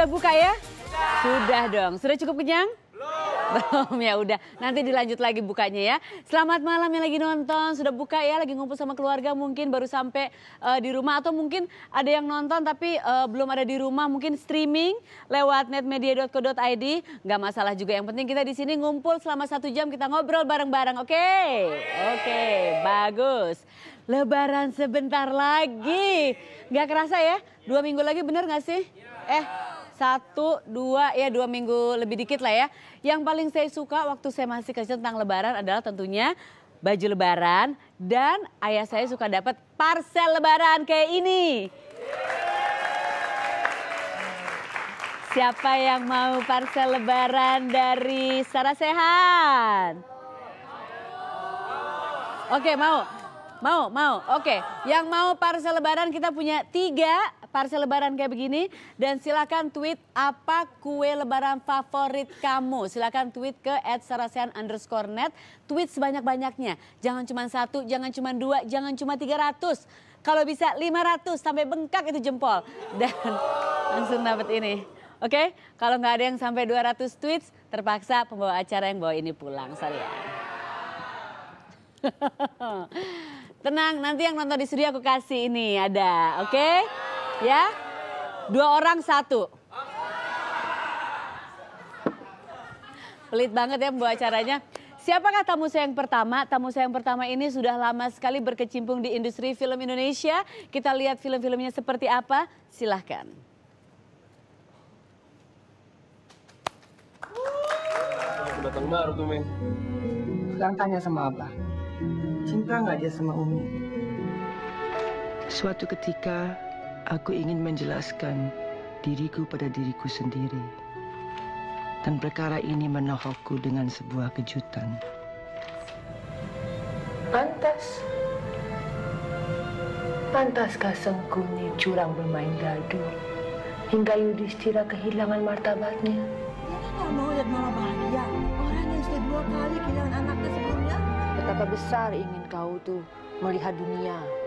Sudah buka ya? Sudah dong. Sudah cukup kenyang? Belum ya udah. Nanti dilanjut lagi bukanya ya. Selamat malam yang lagi nonton. Sudah buka ya, lagi ngumpul sama keluarga mungkin baru sampai uh, di rumah atau mungkin ada yang nonton tapi uh, belum ada di rumah, mungkin streaming lewat netmedia.co.id. Gak masalah juga. Yang penting kita di sini ngumpul selama satu jam kita ngobrol bareng-bareng. Oke, okay? oke, okay, bagus. Lebaran sebentar lagi. Gak kerasa ya? Dua minggu lagi bener gak sih? Eh, satu, dua, ya dua minggu lebih dikit lah ya. Yang paling saya suka waktu saya masih kecil tentang lebaran adalah tentunya baju lebaran. Dan ayah saya suka dapat parcel lebaran kayak ini. Siapa yang mau parcel lebaran dari Sarah Sehat? Oke, mau. Mau, mau. Oke, yang mau parcel lebaran kita punya tiga parcel lebaran kayak begini. Dan silakan tweet apa kue lebaran favorit kamu. Silakan tweet ke @sarasehan underscore net. Tweet sebanyak-banyaknya. Jangan cuma satu, jangan cuma dua, jangan cuma tiga ratus. Kalau bisa lima ratus sampai bengkak itu jempol. Dan langsung dapat ini. Oke, okay? kalau nggak ada yang sampai 200 tweets, terpaksa pembawa acara yang bawa ini pulang. Sorry ya. Tenang, nanti yang nonton di studio aku kasih ini ada, oke? Okay? Ya, dua orang satu. Pelit banget ya membawa acaranya. Siapakah tamu saya yang pertama? Tamu saya yang pertama ini sudah lama sekali berkecimpung di industri film Indonesia. Kita lihat film-filmnya seperti apa. Silahkan. Datang baru tuh. Sekarang tanya sama Abah. Cinta nggak dia sama Umi? Suatu ketika, aku ingin menjelaskan diriku pada diriku sendiri. Dan perkara ini menohokku dengan sebuah kejutan. Pantas. Pantaskah Sengkuni curang bermain gaduh hingga Yudhistira kehilangan martabatnya? Dia nggak mau lihat mama bahagia. Orang yang sudah dua kali kehilangan anaknya sebelumnya. Betapa besar ingin kau tuh melihat dunia.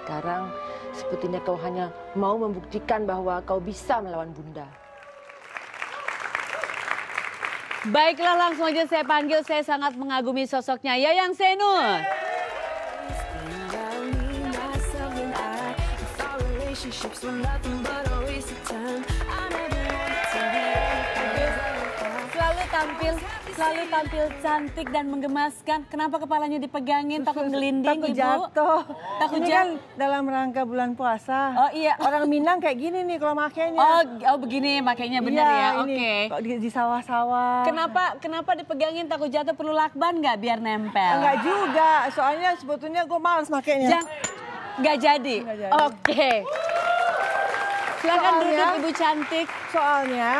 Sekarang sepertinya kau hanya mau membuktikan bahwa kau bisa melawan bunda. Baiklah langsung aja saya panggil, saya sangat mengagumi sosoknya Yayang Senul. Selalu tampil selalu tampil cantik dan menggemaskan. Kenapa kepalanya dipegangin takut ngelinding takut Ibu? jatuh. Takut Ini jatuh. kan dalam rangka bulan puasa. Oh iya. Orang Minang kayak gini nih kalau makainya. Oh, oh begini makanya benar Iya, ya. Oke. Kok di, di sawah-sawah. Kenapa kenapa dipegangin takut jatuh perlu lakban nggak biar nempel? Enggak juga, soalnya sebetulnya gue males makainya. Jang, nggak jadi. Jadi. Oke. Silakan Soalnya- duduk Ibu cantik. Soalnya,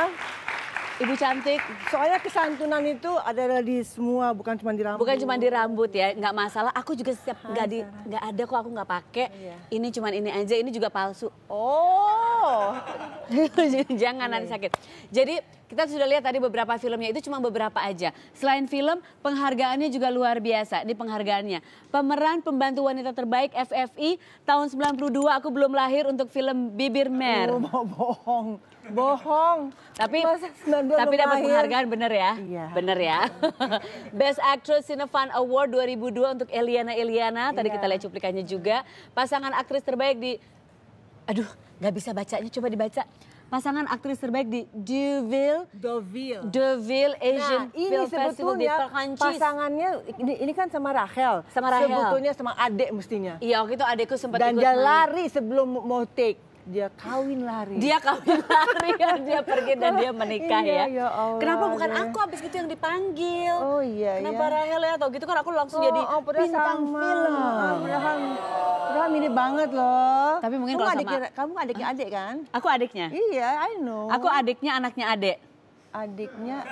Ibu cantik. soalnya kesantunan itu adalah di semua, bukan cuma di rambut. Bukan cuma di rambut ya, nggak masalah. Aku juga setiap nggak di nggak ada kok aku nggak pakai. Iya. Ini cuman ini aja, ini juga palsu. Oh, Jangan nanti sakit. Jadi kita sudah lihat tadi beberapa filmnya itu cuma beberapa aja. Selain film, penghargaannya juga luar biasa. Di penghargaannya, pemeran pembantu wanita terbaik FFI tahun 92 aku belum lahir untuk film Bibir Mer. Mau bohong, bohong. Tapi Masa 92 tapi dapat penghargaan bener ya? Iya. Bener ya. Best Actress Cinefan Award 2002 untuk Eliana Eliana. Tadi Iya. kita lihat cuplikannya juga. Pasangan aktris terbaik di Aduh, nggak bisa bacanya coba dibaca. Pasangan aktris terbaik di Deauville Deauville. Deauville Asian Nah, ini Film Festival di Perancis. pasangannya ini, ini kan sama Rachel. Sama Rachel. Sebetulnya sama adik mestinya. Iya, waktu itu adekku sempat Dan ikut dia main. lari sebelum mau take. Dia kawin lari. Dia kawin lari kan, dia pergi dan dia menikah Iya, ya. ya Allah, Kenapa bukan dia. aku habis gitu yang dipanggil? Oh iya Kenapa ya. Rahel ya? Atau gitu kan aku langsung Oh, jadi oh, bintang sama. film. Ah, Padahal, padahal mirip banget loh. Tapi mungkin kamu kalau adik, sama- kamu adiknya adik kan? Aku adiknya. Iya, I know. Aku adiknya anaknya adek. adiknya.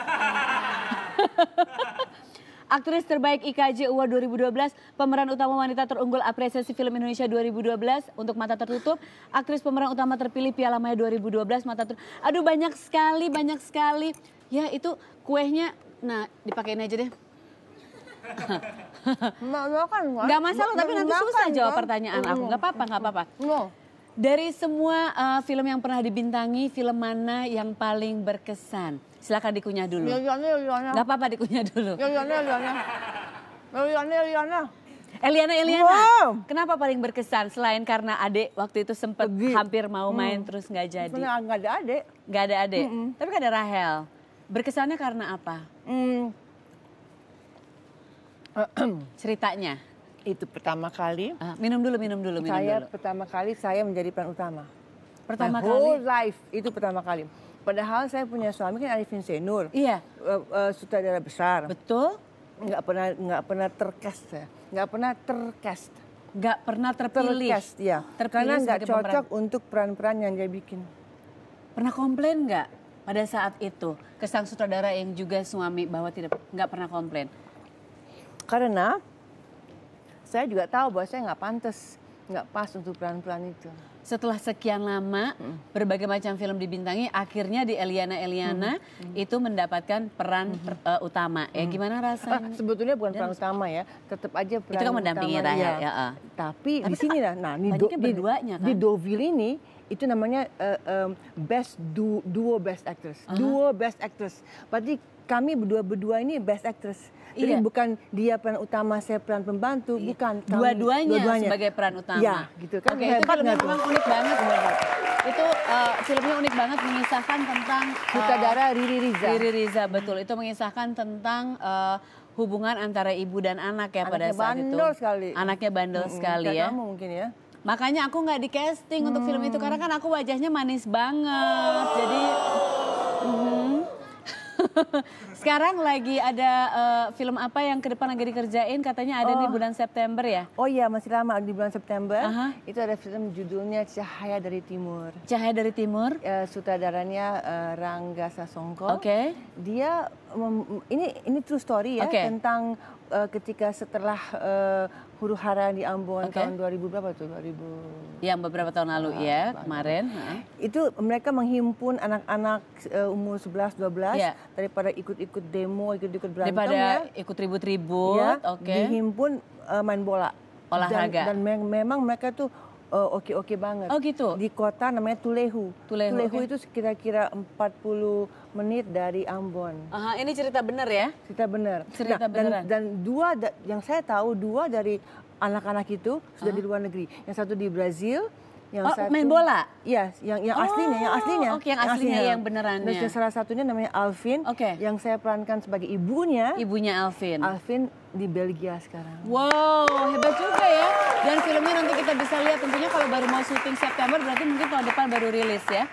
Aktris terbaik IKJ Award 2012, pemeran utama wanita terunggul apresiasi film Indonesia 2012 untuk Mata Tertutup, aktris pemeran utama terpilih Piala Maya 2012 Mata Tertutup. Aduh banyak sekali, banyak sekali. Ya itu kuehnya, nah dipakein aja deh. Ma- makan kan? Nggak masalah, tapi nanti Makan, susah jawab kan? pertanyaan aku. Nggak apa-apa, nggak apa-apa. No. Dari semua eh, film yang pernah dibintangi, film mana yang paling berkesan? Silakan dikunyah dulu. Liliana, Liliana. Nggak apa-apa dikunyah dulu. Liliana, Liliana. Liliana, Liliana. Eliana, Eliana, Wow. kenapa paling berkesan selain karena adik waktu itu sempat hampir mau main terus nggak jadi? Nggak ada adik. Nggak ada adik, tapi kan ada Rahel. Berkesannya karena apa? Hmm, Ceritanya? itu pertama kali. Ah, minum dulu, minum dulu, minum saya dulu. pertama kali saya menjadi peran utama. Pertama My whole kali? life itu pertama kali. Padahal saya punya suami kan Arifin Senur. Iya, Uh, uh, sutradara besar. betul. Nggak pernah nggak pernah tercast saya. Nggak pernah tercast. Nggak pernah terpilih. Tercast ya. Terpilih Karena nggak sebagai pemeran. cocok untuk peran-peran yang dia bikin. Pernah komplain nggak pada saat itu ke sang sutradara yang juga suami bahwa tidak nggak pernah komplain? Karena saya juga tahu bahwa saya nggak pantas, nggak pas untuk peran-peran itu. Setelah sekian lama berbagai macam film dibintangi, akhirnya di Eliana Eliana itu mendapatkan peran ter- eh, utama. Ya gimana Ah, rasanya? sebetulnya bukan peran utama ya, tetap aja peran kan mendampingi utama, Rahel, iya. ya, ah. Tapi, Tapi di sini lah, nah di, banyaknya di, kan? di Deauville ini itu namanya eh, em, best du- duo best actress, duo best actress. Berarti kami berdua-berdua ini best actress. Jadi Iya. bukan dia peran utama, saya peran pembantu, bukan. kami Dua-duanya sebagai peran utama. Ya, gitu kan. Oke, itu filmnya memang unik banget. Itu eh, filmnya unik banget mengisahkan tentang eh, Sutradara Riri Riza. Riri Riza betul. Itu mengisahkan tentang eh, hubungan antara ibu dan anak ya pada Anaknya saat itu. bandel sekali. Anaknya bandel Mm-mm, sekali ya. kamu mungkin ya. Makanya aku nggak di casting untuk film itu karena kan aku wajahnya manis banget. Jadi. sekarang lagi ada eh, film apa yang ke depan lagi dikerjain katanya ada di Oh. bulan September ya. Oh iya, masih lama di bulan September. Aha. Itu ada film judulnya Cahaya dari Timur. Cahaya dari Timur. Eh, sutradaranya eh, Rangga Sasongko. Oke. Dia mem- ini ini true story ya Oke. tentang eh, ketika setelah eh, huru hara di Ambon Oke. tahun 2000 berapa tuh? 2000 Yang beberapa tahun lalu ya kemarin. Itu mereka menghimpun anak-anak eh, umur 11 12 Iya. Daripada ikut-ikut demo, ikut-ikut berantem Daripada ya. ikut ribut-ribut, ya, oke. dihimpun eh, main bola. Olahraga. Dan, dan me- memang mereka tuh eh, oke-oke banget. Oh, gitu? Di kota namanya Tulehu. Tulehu, oke. itu kira-kira 40 menit dari Ambon. Aha, ini cerita bener ya? Cerita benar. Cerita dan, beneran. dan dua da- yang saya tahu dua dari anak-anak itu sudah di luar negeri. Yang satu di Brazil, yang Oh, satu main bola? Iya, yang yang Oh, aslinya, yang aslinya. oke, yang aslinya, yang benerannya. Dan yang salah satunya namanya Alvin, Oke. yang saya perankan sebagai ibunya. Ibunya Alvin. Alvin di Belgia sekarang. Wow, hebat juga ya. Dan filmnya nanti kita bisa lihat tentunya kalau baru mau syuting September berarti mungkin tahun depan baru rilis ya.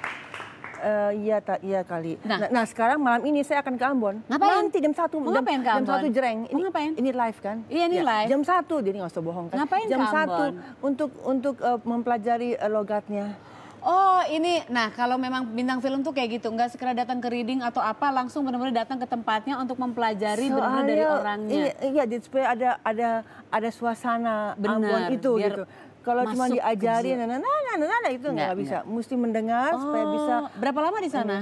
Eh, iya, tak, iya kali. Nah. Nah, nah, sekarang malam ini saya akan ke Ambon. Ngapain? Nanti jam satu. Jam, ngapain ke Jam Ambon? satu jereng. Mau ngapain? Ini live kan? Iya, ini Ya, live. Jam satu, jadi nggak usah bohong kan? Ngapain jam ke satu untuk untuk eh, mempelajari eh, logatnya. Oh ini, nah kalau memang bintang film tuh kayak gitu, nggak sekedar datang ke reading atau apa, langsung benar-benar datang ke tempatnya untuk mempelajari benar-benar dari orangnya. Iya, iya jadi supaya ada ada ada suasana Benar, Ambon itu biar gitu. Kalau cuma masuk ke diajari, jiwa. nah, nah, nah, nah, nah, itu Nggak, bisa. Mesti mendengar supaya bisa. Oh, Berapa lama di sana?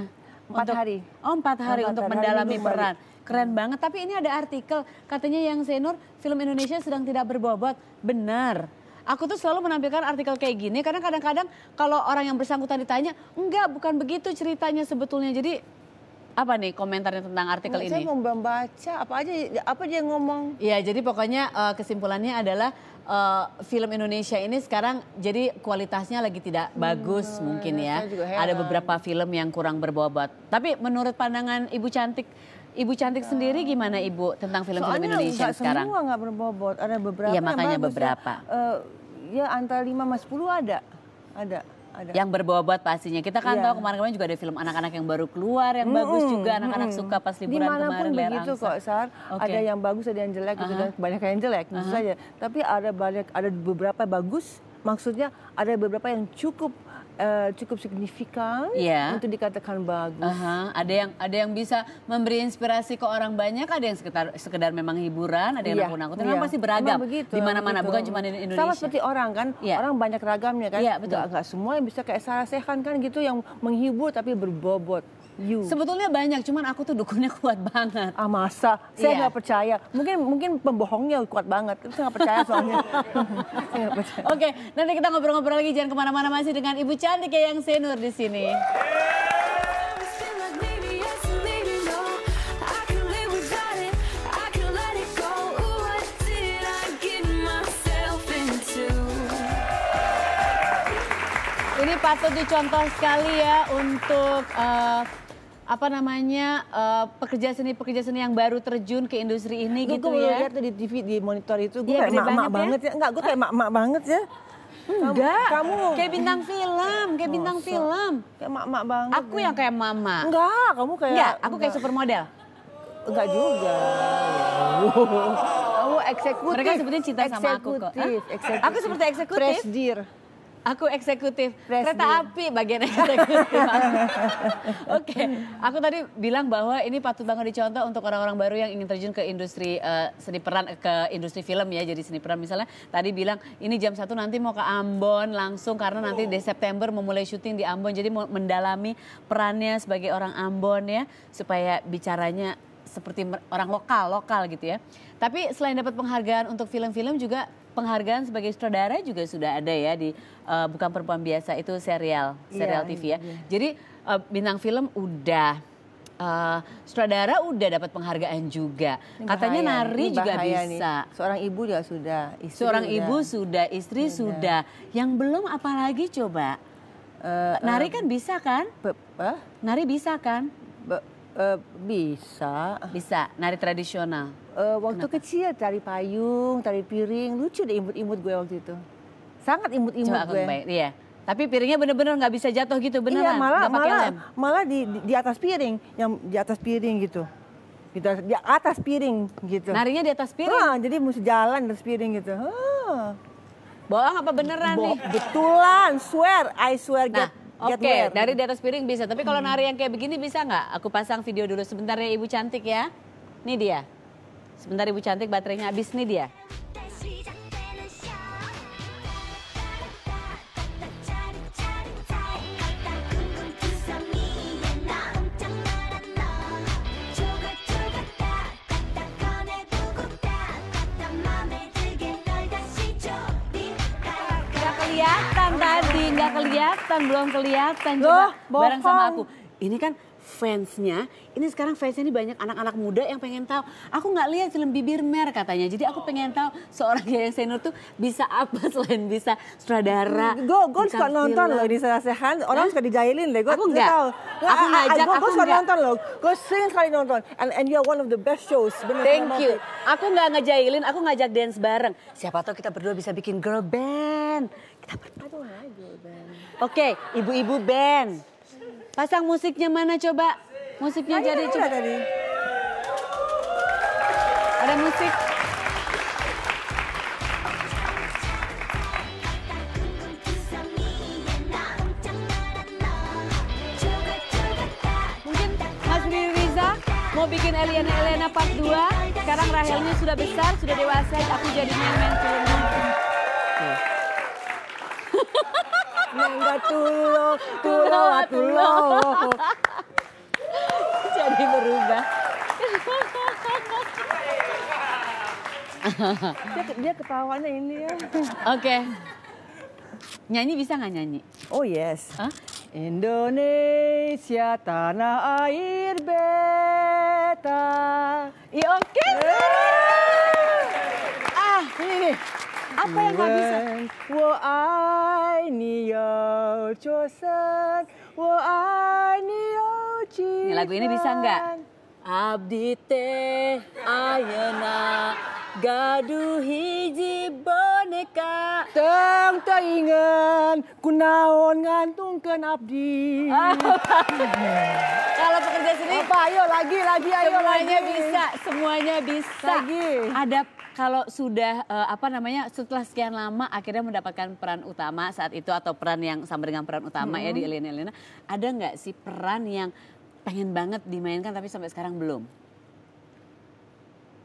Empat Untuk- hari. Oh empat hari Empat untuk hari, mendalami peran. Keren banget. Tapi ini ada artikel katanya yang Senur film Indonesia sedang tidak berbobot. Benar. Aku tuh selalu menampilkan artikel kayak gini karena kadang-kadang kalau orang yang bersangkutan ditanya, enggak bukan begitu ceritanya sebetulnya. Jadi apa nih komentarnya tentang artikel Nggak, ini? Saya mau membaca apa aja, apa dia ngomong. Ya, jadi pokoknya eh, kesimpulannya adalah eh, film Indonesia ini sekarang jadi kualitasnya lagi tidak bagus mungkin ya. saya juga heran. Ada beberapa film yang kurang berbobot. Tapi menurut pandangan Ibu Cantik, Ibu Cantik sendiri gimana Ibu tentang film-film Soalnya Indonesia nggak sekarang? semua nggak berbobot, ada beberapa Iya, yang makanya bagus beberapa. Ya, Eh, ya antara 5 sama 10 ada, ada, ada. Yang berbobot pastinya. Kita kan Iya. tahu kemarin-kemarin juga ada film anak-anak yang baru keluar yang bagus Mm-mm, juga anak-anak mm-mm. suka pas liburan Di mana pun kemarin Layar begitu kok, Sar. Oke. Ada yang bagus, ada yang jelek, gitu Aha. kan. Banyak yang jelek, tentu saja. Tapi ada banyak, ada beberapa bagus. Maksudnya ada beberapa yang cukup eh, cukup signifikan Iya. untuk dikatakan bagus. Aha, ada yang ada yang bisa memberi inspirasi ke orang banyak, ada yang sekedar sekedar memang hiburan, ada yang nakut-nakutin. iya. Memang pasti beragam di mana-mana, bukan cuma di Indonesia. Sama seperti orang kan, Iya. orang banyak ragamnya kan. Iya, betul. Nggak, nggak semua yang bisa kayak Sarah Sechan kan gitu yang menghibur tapi berbobot. You. Sebetulnya banyak, cuman aku tuh dukunnya kuat banget. Ah masa? Saya Iya. nggak percaya. Mungkin mungkin pembohongnya kuat banget. Saya nggak percaya soalnya. Saya nggak percaya. Oke, nanti kita ngobrol-ngobrol lagi. Jangan ke mana-mana masih dengan Ibu Cantik ya yang senur di sini. Feel patut dicontoh sekali ya untuk eh, apa namanya eh, pekerja seni pekerja seni yang baru terjun ke industri ini Gue gitu baru ya. lihat tuh di TV di monitor itu gue Iya, kayak gede mak-mak banget ya. banget ya. Enggak, gue kayak mak-mak banget ya. Enggak, Kamu kayak bintang film, kayak bintang Masa? film. kayak mak-mak banget. Aku yang kayak mama. Enggak, kamu kayak Enggak, aku kayak supermodel. Enggak juga. Kamu eksekutif. Mereka sebetulnya cinta sama aku kok. Eksekutif. Aku seperti eksekutif? Presdir. Aku eksekutif, Presdir. kereta api bagian eksekutif. Oke, aku tadi bilang bahwa ini patut banget dicontoh untuk orang-orang baru yang ingin terjun ke industri eh, seni peran, ke industri film ya, jadi seni peran misalnya. Tadi bilang ini jam satu nanti mau ke Ambon langsung karena nanti di September memulai syuting di Ambon, jadi mau mendalami perannya sebagai orang Ambon ya, supaya bicaranya seperti orang lokal, lokal gitu ya. Tapi selain dapat penghargaan untuk film-film juga penghargaan sebagai sutradara juga sudah ada ya di eh, bukan perempuan biasa itu serial, serial Iya, TV ya. Jadi eh, bintang film udah eh, sutradara udah dapat penghargaan juga. Ini Katanya bahaya nari ini juga bahaya nih. bisa. Seorang ibu juga sudah. istri Seorang udah. ibu sudah, istri sudah. Yang belum apalagi coba. Eh, Nari kan bisa kan? be- eh, Nari bisa kan? be- eh, bisa. Bisa, nari tradisional. Eh, waktu kecil tari payung, tari piring, lucu deh imut-imut gue waktu itu. Sangat imut-imut gue. bayang. Iya. Tapi piringnya bener-bener nggak bisa jatuh gitu beneran. Iya, malah malah lem. malah di, di di atas piring, yang di atas piring gitu. Gitu, di atas piring gitu. Narinya di atas piring. Ah, jadi mesti jalan di atas piring gitu. Ah. Bohong apa beneran Bo- nih? betulan, swear, I swear Nah, oke, where. dari di atas piring bisa. Tapi kalau nari yang kayak begini bisa nggak? Aku pasang video dulu sebentar ya Ibu cantik ya. Nih dia. Sebentar Ibu cantik baterainya habis nih dia. Nggak kelihatan, belum kelihatan. Loh, Coba bareng sama aku. Ini kan fansnya, ini sekarang fansnya ini banyak anak-anak muda yang pengen tahu. Aku nggak lihat film Bibir Mer katanya, jadi aku pengen tahu seorang yang senior tuh bisa apa selain bisa sutradara. Gue gue bisa suka nonton film. loh di sehat orang suka dijailin deh. Gue Aku enggak. Aku ngajak, Gue aku suka enggak. nonton loh. Gue sering sekali nonton. And and you are one of the best shows. Bener, Thank you. Aku nggak ngejailin, aku ngajak dance bareng. Siapa tahu kita berdua bisa bikin girl band. Kita berdua. Oke, ibu-ibu band. Pasang musiknya mana coba? Musiknya Ayo, jadi coba. tadi. Ada musik. Mau bikin Eliana Eliana part 2. Sekarang Rahelnya sudah besar, sudah dewasa. Aku jadi main-main filmnya. Nggak tulo, tulo, tulo. jadi berubah. Dia, dia ketawanya ini ya. Oke. Nyanyi bisa nggak nyanyi? Oh yes. Hah? Indonesia tanah air beta. Iya oke. Ah, ini nih. Apa yang nggak bisa? Wo ai ni yo chosen, wo ai ni yo chi. Ini lagu ini bisa nggak? Abdi teh ayana gaduh hiji boh boneka. Teng teingan kunaon ngantungkeun abdi. Kalau pekerja seni Apa ayo lagi lagi ayo semuanya lagi. bisa, semuanya bisa. Lagi. Ada kalau sudah eh, apa namanya setelah sekian lama akhirnya mendapatkan peran utama saat itu atau peran yang sama dengan peran utama ya di Elena Elena, ada nggak sih peran yang pengen banget dimainkan tapi sampai sekarang belum?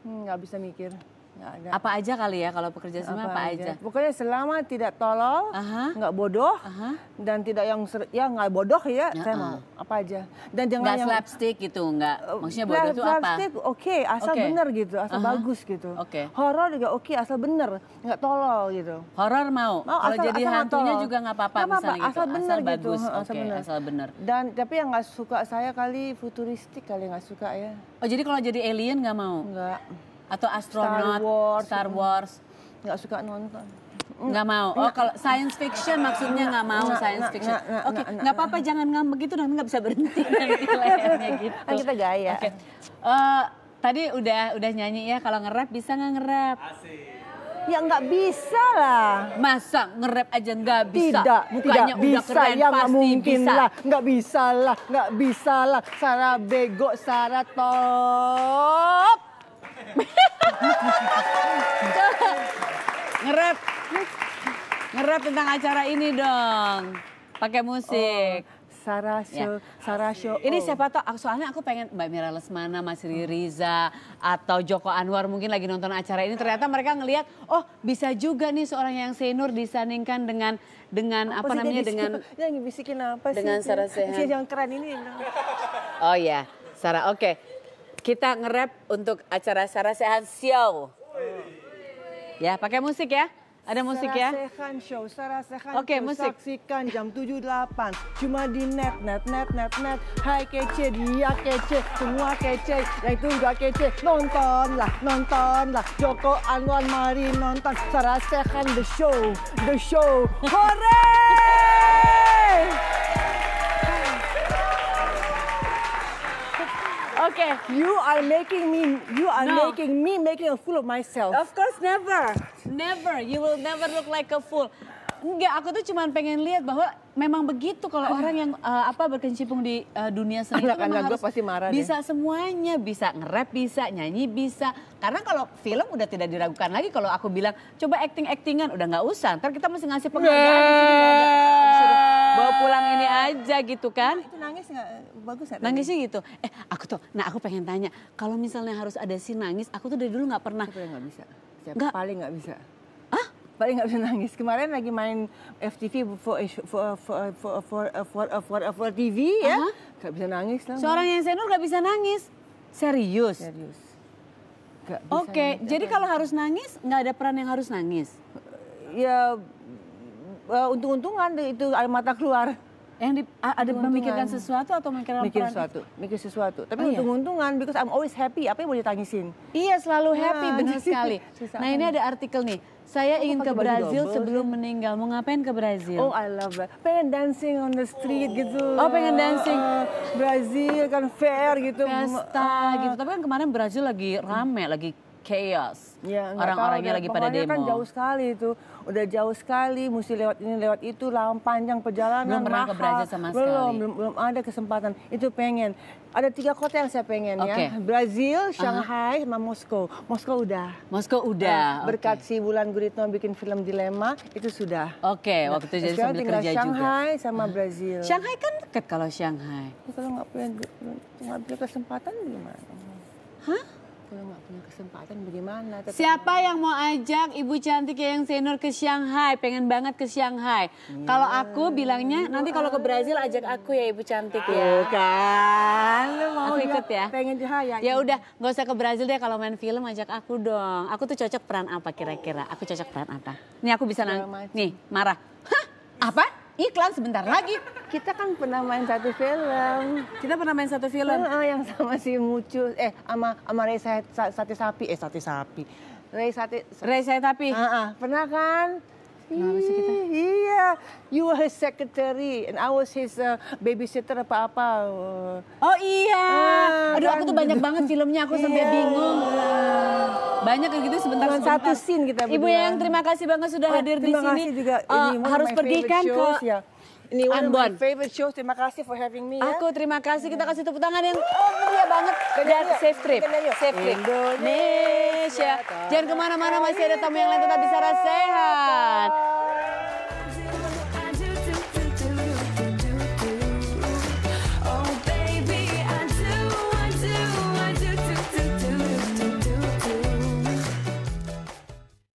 Hmm, nggak bisa mikir. Nggak ada. Apa aja kali ya kalau pekerja seni apa, aja? Pokoknya selama tidak tolol, Aha. nggak bodoh, Aha. dan tidak yang ser- ya nggak bodoh ya, saya mau apa aja. Dan jangan Nggak yang slapstick gitu, nggak. Eh, Maksudnya bodoh itu apa? Slapstick oke, asal Oke. bener gitu, asal Aha. bagus gitu. Oke. Horor juga oke, asal bener, nggak tolol gitu. Horor mau. Mau, Kalau asal- jadi asal hantunya tolol. juga nggak apa-apa misalnya gitu. asal bener gitu, bagus. asal bener. asal bener. Dan tapi yang nggak suka saya kali futuristik kali nggak suka ya, Oh jadi kalau jadi alien nggak mau? nggak Atau astronot? Wars. Star Wars? nggak suka nonton. Nggak mau. Oh kalau science fiction maksudnya nggak mau Nggak, science fiction. Oke, nggak, nggak apa-apa jangan ngambek gitu nanti nggak bisa berhenti nanti lehernya gitu. Kan kita gaya. Oke. Eh, tadi udah udah nyanyi ya kalau nge-rap bisa nggak nge-rap? Ya nggak bisa lah. Masa nge-rap aja nggak bisa? Tidak, Mukanya tidak udah bisa, keren ya nggak mungkin bisa. lah, nggak bisa lah, nggak bisa lah. Sarah bego, Sarah top. Nge-rap. Nge-rap tentang acara ini dong. Pakai musik. Sarah show, Sarah show. Ini oh. siapa tau, aku- soalnya aku pengen Mbak Mira Lesmana, Mas Riza, atau Joko Anwar mungkin lagi nonton acara ini. Ternyata mereka ngelihat, oh bisa juga nih seorang yang senior disandingkan dengan dengan apa, dia namanya dengan Yang bisikin apa sih? dengan? Sarah Sehan. Si Yang keren ini. Oh ya, Sarah. Oke, kita nge-rap untuk acara Sarah Sehan Show. Ya, pakai musik ya. Ada musik ya. Sehan Show, Sarah Sehan Oke, Show. musik. Saksikan jam 78. Cuma di net, net, net, net, net. Hai kece, dia kece, semua kece. Yang itu enggak kece, nontonlah, nontonlah. Joko Anwar mari nonton. Sarah Sehan The Show, The Show. Hore! Oke. You are making me, you are No. making me making a fool of myself. Of course never. Never. You will never look like a fool. Enggak, aku tuh cuma pengen lihat bahwa memang begitu kalau orang yang eh, apa berkecimpung di eh, dunia seni itu memang harus pasti marah deh. bisa semuanya, bisa nge-rap, bisa nyanyi, bisa. Karena kalau film udah tidak diragukan lagi kalau aku bilang coba acting-actingan udah nggak usah. Ntar kita mesti ngasih penghargaan bawa pulang ini aja gitu kan. Itu nangis nggak? Bagus nggak? Nangisnya gitu. Eh, aku tuh, nah aku pengen tanya, kalau misalnya harus ada si nangis, aku tuh dari dulu nggak pernah. Siapa yang nggak bisa? Siapa? Nggak. Paling nggak bisa. Ah? Paling nggak bisa nangis. Kemarin lagi main FTV for for for for for for for, for TV ya. Nggak bisa nangis lah. Seorang yang senior nggak bisa nangis. Serius? serius. Oke, nangis. jadi kalau harus nangis, nggak ada peran yang harus nangis. ya eh, untung-untungan itu air mata keluar. Yang di, ada memikirkan sesuatu atau memikirkan Mikir sesuatu, mikir sesuatu. Tapi Oh, iya? untung-untungan because I'm always happy. Apa yang mau ditangisin? Iya, selalu happy, Nah, benar sekali. Nah ini kan. ada artikel nih. Saya ingin ke Brazil double sebelum meninggal. Mau ngapain ke Brazil? Oh, I love that. Pengen dancing on the street gitu. Oh, pengen dancing. Eh, Brazil kan fair gitu. Pesta Ah. gitu. Tapi kan kemarin Brazil lagi rame, lagi chaos. Ya, Orang-orangnya lagi pada Pokoknya demo. kan jauh sekali itu. Udah jauh sekali, mesti lewat ini, lewat itu, lama panjang perjalanan, Belum pernah ke. Brazil sama belum, sekali. Belum, belum ada kesempatan. Itu pengen. Ada tiga kota yang saya pengen Oke. ya. Brazil, Shanghai, sama Moskow. Moskow udah. Moskow udah. Nah, berkat si Bulan Guritno bikin film Dilema, itu sudah. Oke, waktu itu jadi sambil kerja juga. Shanghai sama Brazil. Shanghai kan dekat kalau Shanghai. Kalau nggak punya nggak punya kesempatan gimana? Hah? Kalau nggak punya kesempatan bagaimana? Tetap- Siapa yang mau ajak ibu cantik yang senior ke Shanghai? Pengen banget ke Shanghai. Kalau aku bilangnya nanti kalau ke Brazil ajak aku ya ibu cantik Tuh ya. kan, lu mau Aku juga ikut ya. Pengen ya. Ya udah, nggak usah ke Brazil deh kalau main film ajak aku dong. Aku tuh cocok peran apa kira-kira? Aku cocok peran apa? Nih aku bisa nang, nih marah. Hah? Apa? Iklan sebentar lagi. Kita kan pernah main satu film. Kita pernah main satu film. Heeh, yang sama si Mucu, eh sama sama Ray Sa- Sa- Sate Sapi, eh Sate Sapi. Ray Sate. Ray saya tapi. Heeh, pernah kan? Kenapa sih kita? Iya, you were his secretary and I was his uh, babysitter apa-apa. Uh, Oh iya. Ah, Aduh aku kan tuh banyak gitu. banget filmnya aku sampai Iya. bingung. Banyak kayak gitu sebentar Cuma sebentar. satu scene kita Ibu berdua. yang terima kasih banget sudah Oh, hadir di sini. juga. Eh, Ini of harus pergi kan ke ya. Ini one of Ambon. my favorite shows. Terima kasih for having me ya. Aku terima kasih kita kasih tepuk tangan yang oh meriah banget dan safe trip. Safe trip. Indonesia. Jangan ke mana-mana masih ada tamu yang lain tetap bisa sehat.